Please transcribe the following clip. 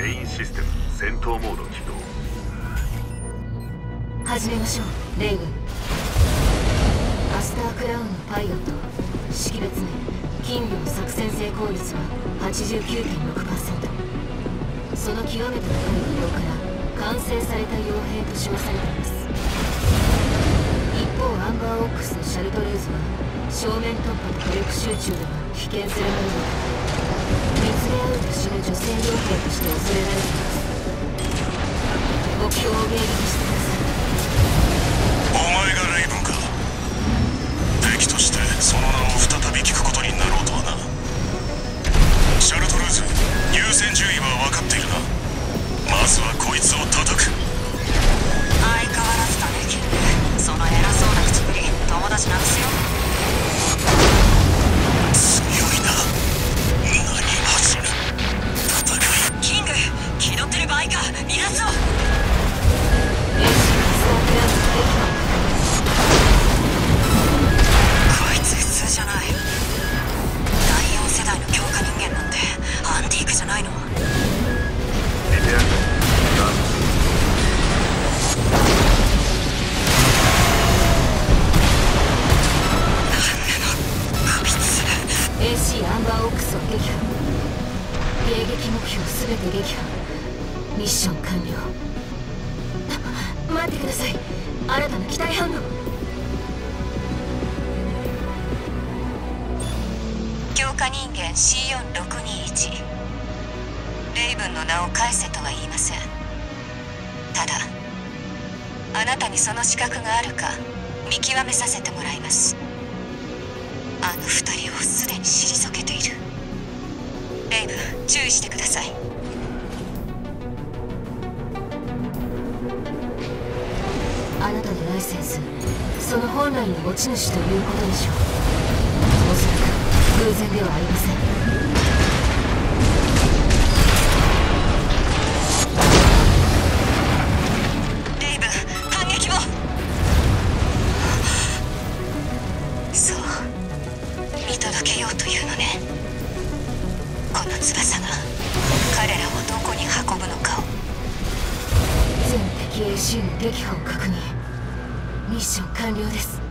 メインシステム戦闘モード起動。始めましょうレイブンアスタークラウンのパイロット識別名金魚の作戦成功率は89.6%その極めて高い技量から完成された傭兵と称されています。一方アンバーオックスのシャルトルーズは正面突破と火力集中では危険するもので見つめ合うと死ぬ女性傭兵として恐れられています目標を迎撃して。AC アンバーオックスを撃破。迎撃目標すべて撃破。ミッション完了。待ってください。新たな機体反応。強化人間 C4621 レイブンの名を返せとは言いません。ただあなたにその資格があるか見極めさせてもらいます。あの二人をすでに退けている。レイブ注意してください。あなたのライセンスその本来の持ち主ということでしょう。おそらく偶然ではありません。見届けようというのね。この翼が彼らをどこに運ぶのかを。全敵 AC の撃破を確認。ミッション完了です。